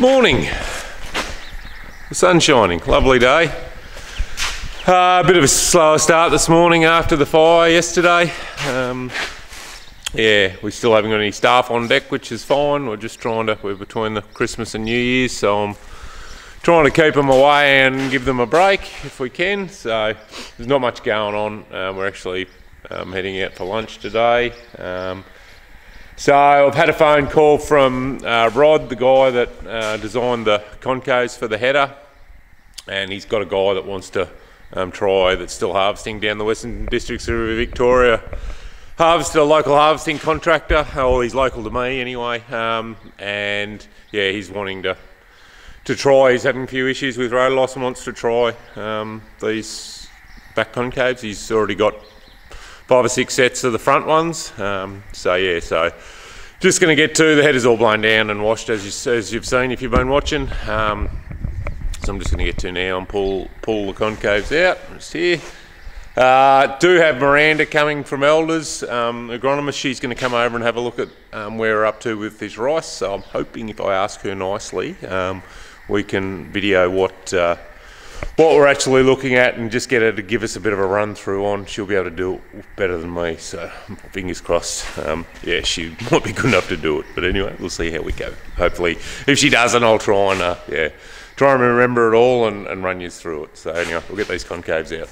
Morning. The sun's shining. Lovely day. Uh, a bit of a slower start this morning after the fire yesterday. Um, yeah, we still haven't got any staff on deck, which is fine. We're just trying to, we're between the Christmas and New Year's, so I'm trying to keep them away and give them a break if we can. So there's not much going on. Um, we're actually um, heading out for lunch today. Um, so I've had a phone call from uh, Rod, the guy that uh, designed the concaves for the header, and he's got a guy that wants to um, try that's still harvesting down the Western Districts of Victoria. Harvested a local harvesting contractor, or he's local to me anyway, um, and yeah, he's wanting to to try. He's having a few issues with rotor loss and wants to try um, these back concaves. He's already got five or six sets of the front ones. Um, so yeah, so just going to get to the head is all blown down and washed as, you, as you've seen if you've been watching. Um, so I'm just going to get to now and pull pull the concaves out. Just here. Uh, do have Miranda coming from Elders, um, agronomist. She's going to come over and have a look at um, where we're up to with this rice. So I'm hoping if I ask her nicely, um, we can video what uh, what we're actually looking at and just get her to give us a bit of a run through on. She'll be able to do it better than me, so fingers crossed. Um, yeah, she might be good enough to do it, but anyway, we'll see how we go. Hopefully, if she doesn't, I'll try and uh, yeah, try and remember it all and, and run you through it. So anyway, we'll get these concaves out.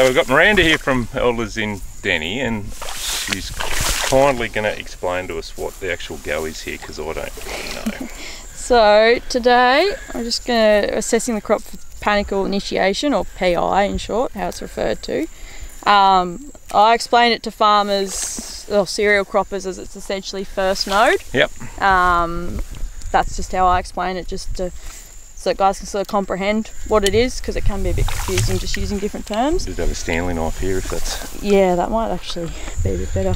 So we've got Miranda here from Elders in Deni and she's kindly going to explain to us what the actual go is here because I don't really know. so today I'm just going to assessing the crop for panicle initiation or PI in short, how it's referred to. Um, I explain it to farmers or cereal croppers as it's essentially first node. Yep. Um, that's just how I explain it, just to so that guys can sort of comprehend what it is because it can be a bit confusing just using different terms. Just have a Stanley knife here if that's. Yeah, that might actually be a bit better.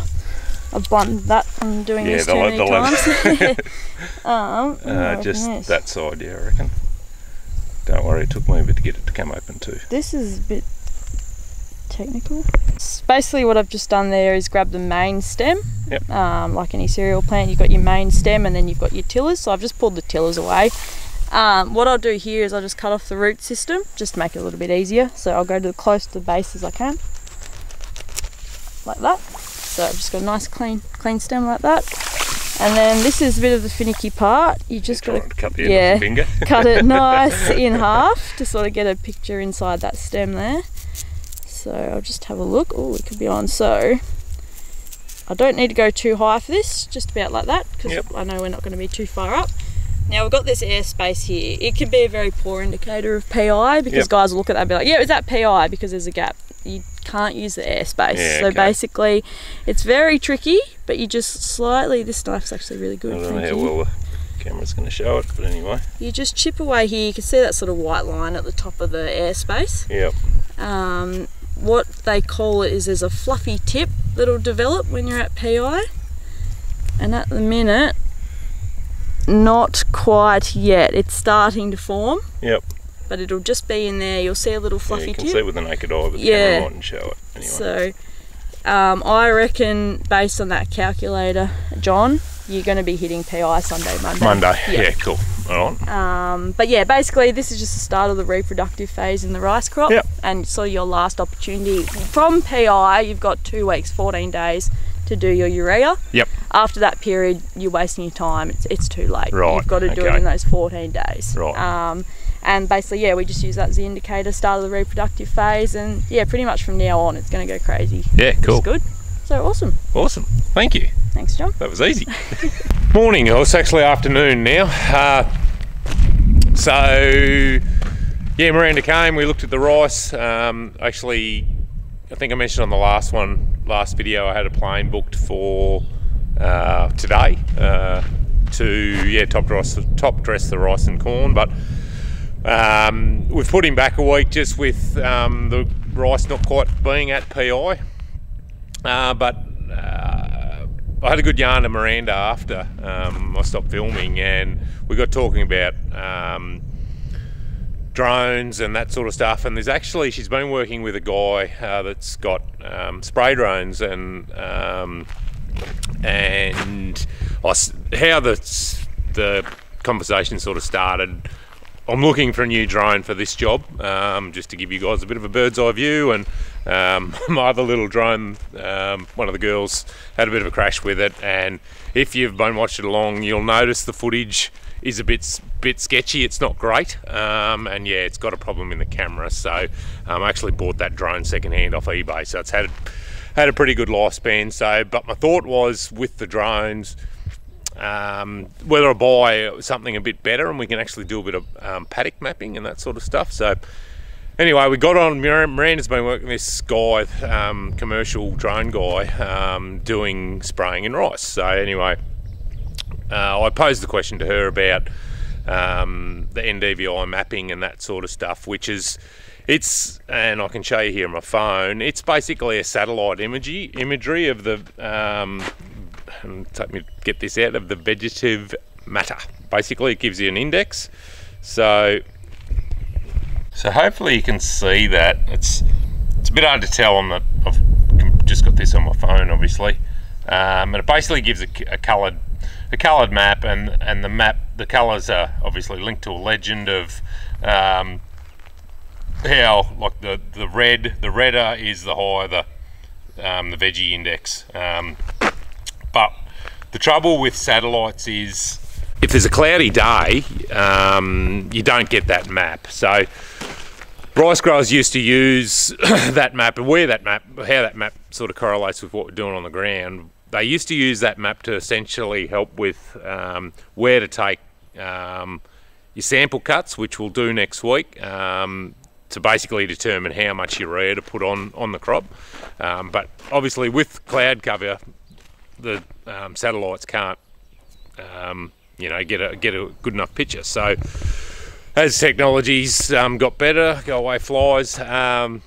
I've blunted that from doing yeah, this too many times. um, uh, just this? that side, yeah, I reckon. Don't worry, it took me a bit to get it to come open too. This is a bit technical. So basically what I've just done there is grab the main stem. Yep. Um, like any cereal plant, you've got your main stem and then you've got your tillers. So I've just pulled the tillers away. Um, what I'll do here is I'll just cut off the root system, just to make it a little bit easier. So I'll go to the close to the base as I can, like that. So I've just got a nice clean, clean stem like that. And then this is a bit of the finicky part. You just got to cut the yeah. cut it nice in half to sort of get a picture inside that stem there. So I'll just have a look. Oh, it could be on. So I don't need to go too high for this, just about like that, because Yep. I know we're not going to be too far up. Now we've got this airspace here. It can be a very poor indicator of PI because Yep. guys will look at that and be like, yeah, is that PI? Because there's a gap. You can't use the airspace. Yeah, so okay. basically, it's very tricky, but you just slightly, this knife's actually really good. I don't know how well the camera's going to show it, but anyway. You just chip away here. You can see that sort of white line at the top of the airspace. Yep. Um, what they call it is there's a fluffy tip that'll develop when you're at PI, and at the minute, not quite yet. It's starting to form, Yep. but it'll just be in there. You'll see a little Yeah, fluffy you can tip. see with the naked eye, but the Yeah. camera mightn't show it. Anyway. So, um, I reckon based on that calculator, John, you're going to be hitting PI Sunday, Monday. Monday. Yeah. Yeah, cool. All right. Um, but yeah, basically, this is just the start of the reproductive phase in the rice crop, Yep. and sort of your last opportunity from PI. You've got two weeks, 14 days to do your urea. Yep. After that period, you're wasting your time. It's, it's too late. Right, You've got to do it in those 14 days. Right. Um, and basically, yeah, we just use that as the indicator, start of the reproductive phase, and yeah, pretty much from now on, it's going to go crazy. Yeah, cool. It's good. So awesome. Awesome. Thank you. Thanks, John. That was easy. Morning, or it's actually afternoon now. Uh, so, yeah, Miranda came, we looked at the rice. Um, actually, I think I mentioned on the last one, last video, I had a plane booked for uh, today uh, to, yeah, top dress, top dress the rice and corn, but um, we've put him back a week just with um, the rice not quite being at PI. Uh, but uh, I had a good yarn to Miranda after um, I stopped filming, and we got talking about um, drones and that sort of stuff. And there's actually she's been working with a guy uh, that's got um, spray drones, and um, and I how the the conversation sort of started. I'm looking for a new drone for this job, um, just to give you guys a bit of a bird's eye view. And um, my other little drone, um, one of the girls had a bit of a crash with it. And if you've been watching along, you'll notice the footage is a bit bit sketchy. It's not great, um, and yeah, it's got a problem in the camera. So um, I actually bought that drone secondhand off eBay, so it's had had a pretty good lifespan. So, but my thought was with the drones um, whether I buy something a bit better and we can actually do a bit of um, paddock mapping and that sort of stuff. So, anyway, we got on. Mir- Miranda's been working with this guy, um, commercial drone guy, um, doing spraying in rice. So, anyway, uh, I posed the question to her about um, the NDVI mapping and that sort of stuff, which is. It's and I can show you here on my phone. It's basically a satellite imagery imagery of the um, take me get this out of the vegetative matter. Basically, it gives you an index. So, so hopefully you can see that. It's it's a bit hard to tell on the. I've just got this on my phone, obviously, um, and it basically gives a, a coloured a coloured map, and and the map the colours are obviously linked to a legend of. Um, how like the the red the redder is the higher the um, the veggie index um, but the trouble with satellites is if there's a cloudy day, um, you don't get that map. So rice growers used to use that map and where that map, how that map sort of correlates with what we're doing on the ground. They used to use that map to essentially help with um, where to take um, your sample cuts, which we'll do next week. Um, to basically determine how much urea to put on on the crop, um, but obviously with cloud cover, the um, satellites can't, um, you know, get a get a good enough picture. So as technologies um, got better, go away flies, um,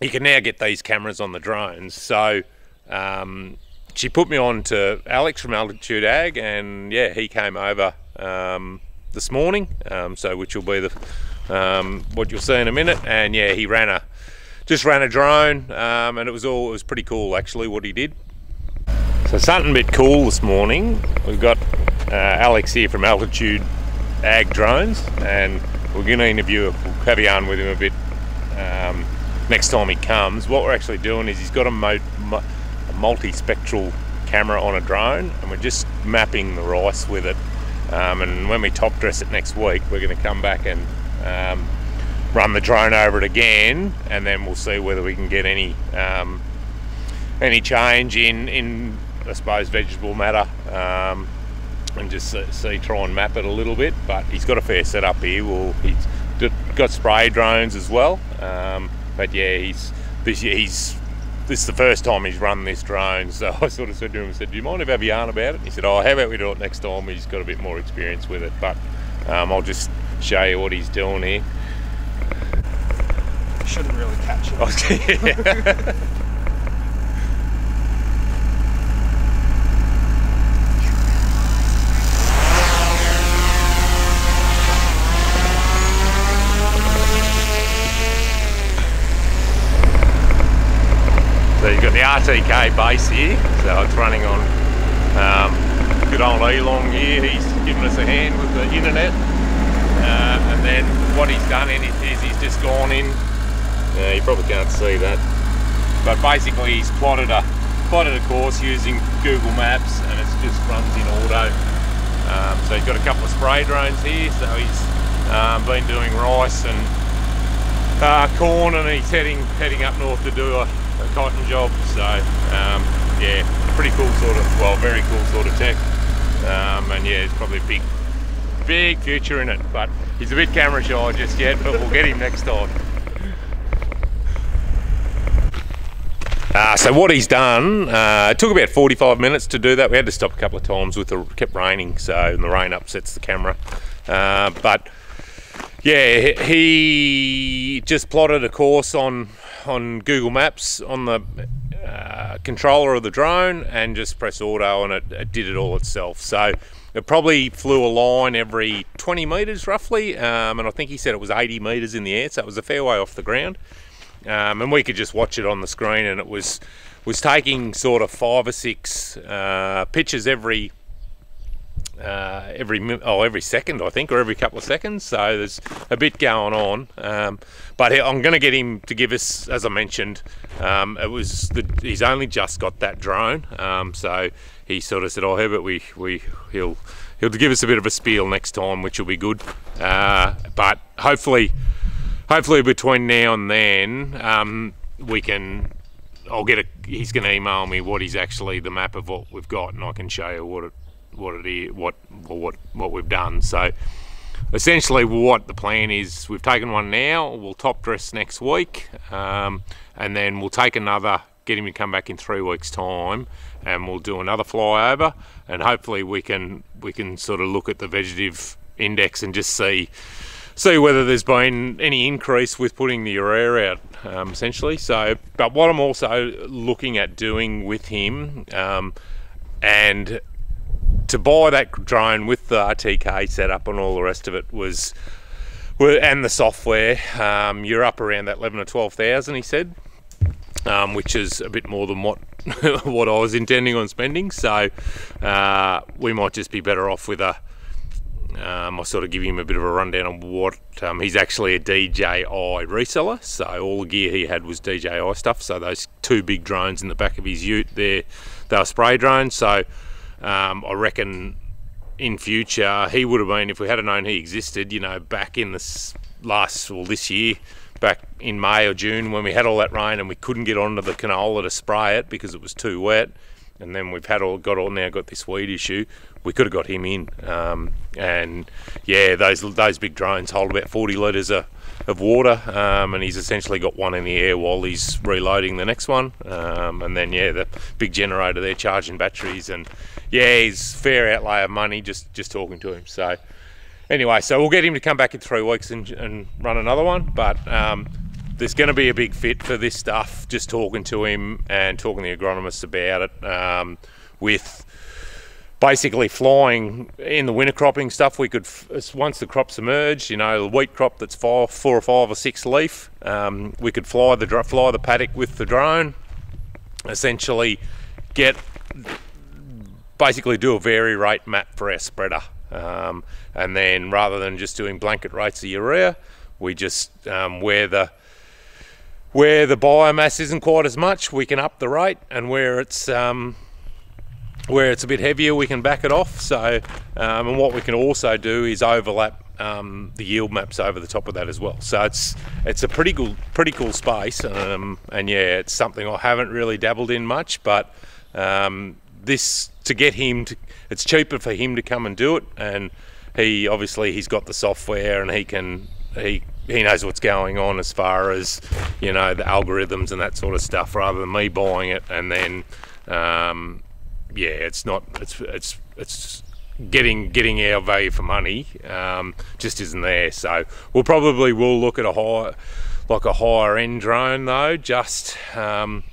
you can now get these cameras on the drones. So um, she put me on to Alex from Altitude Ag, and yeah, he came over this morning. So which will be the um, what you'll see in a minute. And yeah, he ran a just ran a drone, um, and it was all it was pretty cool actually what he did. So something a bit cool this morning. We've got uh, Alex here from Altitude Ag Drones, and we're going to interview. We'll have a with him a bit um, next time he comes. What we're actually doing is he's got a, mo- a multi-spectral camera on a drone, and we're just mapping the rice with it. Um, and when we top dress it next week, we're going to come back and um, run the drone over it again, and then we'll see whether we can get any um, any change in in I suppose vegetable matter, um, and just see try and map it a little bit. But he's got a fair setup here. Well, he's got spray drones as well. Um, but yeah, he's this he's this is the first time he's run this drone, so I sort of said to him, I said, do you mind if I have a yarn about it? And he said, oh, how about we do it next time? He's got a bit more experience with it, but um, I'll just show you what he's doing here. Shouldn't really catch it. So you've got the RTK base here, so it's running on um, good old Elon here. He's giving us a hand with the internet. And then what he's done in it is he's just gone in. Uh, you probably can't see that, but basically he's plotted a plotted a course using Google Maps, and it just runs in auto. Um, so he's got a couple of spray drones here, so he's um, been doing rice and uh, corn, and he's heading heading up north to do a, a cotton job. So um, yeah, pretty cool sort of, well, very cool sort of tech. Um, and yeah, it's probably a big, big future in it. But he's a bit camera shy just yet, but we'll get him next time. Uh, so what he's done, uh, it took about 45 minutes to do that. We had to stop a couple of times with the kept raining, so the rain upsets the camera. Uh, but yeah, he just plotted a course on on Google Maps on the uh, controller of the drone and just press auto and it, it, did it all itself. So it probably flew a line every 20 metres roughly, um, and I think he said it was 80 metres in the air, so it was a fair way off the ground. Um, and we could just watch it on the screen, and it was was taking sort of five or six uh, every uh, every oh every second I think or every couple of seconds. So there's a bit going on. Um, but I'm going to get him to give us as I mentioned um, it was the, he's only just got that drone. Um, so he sort of said oh Herbert we, we he'll he'll give us a bit of a spiel next time which will be good. Uh, but hopefully hopefully between now and then um, we can I'll get a he's going to email me what is actually the map of what we've got and I can show you what it what it is, what what what we've done. So essentially, what the plan is, we've taken one now. We'll top dress next week, um, and then we'll take another. Get him to come back in three weeks' time, and we'll do another flyover, and hopefully we can we can sort of look at the vegetative index and just see see whether there's been any increase with putting the urea out, um, essentially. So, but what I'm also looking at doing with him, um, and to buy that drone with the RTK setup and all the rest of it was, and the software, um, you're up around that eleven or twelve thousand. He said, um, which is a bit more than what what I was intending on spending. So uh, we might just be better off with a. Um, I sort of give him a bit of a rundown on what um, he's actually a DJI reseller. So all the gear he had was DJI stuff. So those two big drones in the back of his Ute, there, they were spray drones. So um, I reckon in future he would have been if we had known he existed. You know, back in this last well this year, back in May or June when we had all that rain and we couldn't get onto the canola to spray it because it was too wet. And then we've had all got all now got this weed issue. We could have got him in, um, and yeah, those those big drones hold about 40 litres of, water, um, and he's essentially got one in the air while he's reloading the next one. Um, and then yeah, the big generator there charging batteries, and yeah, he's fair outlay of money just just talking to him. So anyway, so we'll get him to come back in three weeks and, and run another one. But um, there's going to be a big fit for this stuff. Just talking to him and talking to the agronomists about it. Um, with basically flying in the winter cropping stuff. We could once the crops emerge, you know, the wheat crop that's four, four or five or six leaf. Um, we could fly the fly the paddock with the drone. Essentially, get basically do a vary rate map for our spreader, um, and then rather than just doing blanket rates of urea, we just um, where the where the biomass isn't quite as much, we can up the rate, and where it's um, where it's a bit heavier, we can back it off. So, um, and what we can also do is overlap um, the yield maps over the top of that as well. So it's it's a pretty cool pretty cool space, um, and yeah, it's something I haven't really dabbled in much, but um, this to get him to, it's cheaper for him to come and do it, and he obviously he's got the software and he can he he knows what's going on as far as you know the algorithms and that sort of stuff, rather than me buying it and then um, yeah, it's not it's it's it's getting getting our value for money um, just isn't there. So we'll probably will look at a high like a higher end drone though, just um,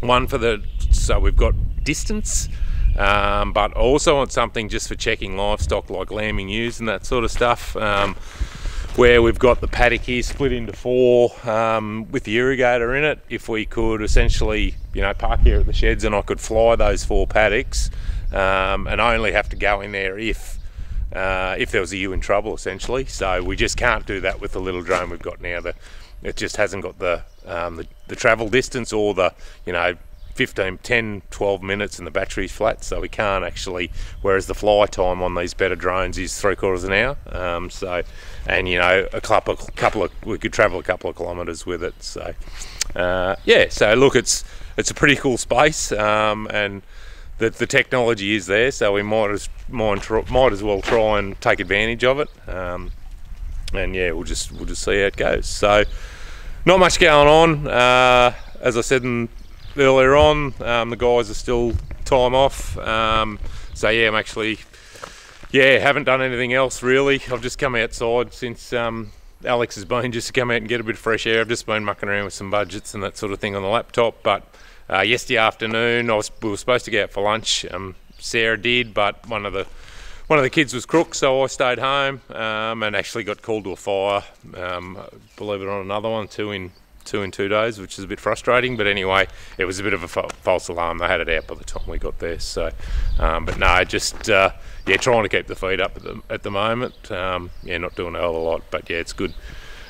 one for the so we've got distance. Um, but also want something just for checking livestock like lambing ewes and that sort of stuff. Um, where we've got the paddock here split into four um, with the irrigator in it. If we could essentially, you know, park here at the sheds and I could fly those four paddocks um, and only have to go in there if uh, if there was a ewe in trouble, essentially. So we just can't do that with the little drone we've got now. The, it just hasn't got the, um, the, the travel distance or the you know 15, 10, 12 minutes and the battery's flat, so we can't actually. Whereas the fly time on these better drones is three quarters an hour. Um, so, and you know, a couple couple of, we could travel a couple of kilometres with it. So, uh, yeah. So look, it's it's a pretty cool space, um, and the, the technology is there. So we might as might, might as well try and take advantage of it. Um, and yeah, we'll just we'll just see how it goes. So, not much going on. Uh, as I said in earlier on. Um, the guys are still time off. Um, so yeah, I'm actually, yeah, haven't done anything else really. I've just come outside since um, Alex has been just to come out and get a bit of fresh air. I've just been mucking around with some budgets and that sort of thing on the laptop. But uh, yesterday afternoon, I was, we were supposed to go out for lunch. Um, Sarah did, but one of the one of the kids was crook, so I stayed home um, and actually got called to a fire. Um, believe it or not, another one too in two in two days, which is a bit frustrating. But anyway, it was a bit of a false alarm. They had it out by the time we got there. So, um, but no, just uh, yeah, trying to keep the feed up at the at the moment. Um, yeah, not doing a hell of a lot, but yeah, it's good.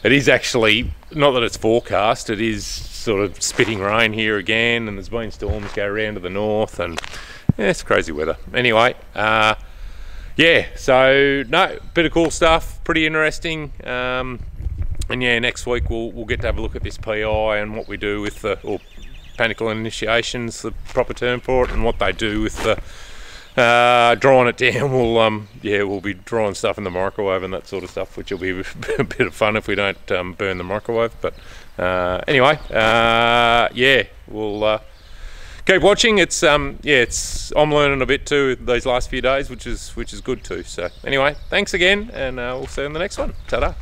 It is actually not that it's forecast. It is sort of spitting rain here again, and there's been storms go around to the north, and yeah, it's crazy weather. Anyway. Uh, yeah, so no, bit of cool stuff, pretty interesting. Um, and yeah, next week we'll we'll get to have a look at this PI and what we do with the or panicle initiations, the proper term for it, and what they do with the uh, drawing it down. We'll um yeah we'll be drawing stuff in the microwave and that sort of stuff, which will be a bit of fun if we don't um, burn the microwave. But uh, anyway, uh, yeah, we'll. Uh, keep watching. It's um yeah, it's I'm learning a bit too these last few days, which is which is good too. So anyway, thanks again, and uh, we'll see you in the next one. Ta-da.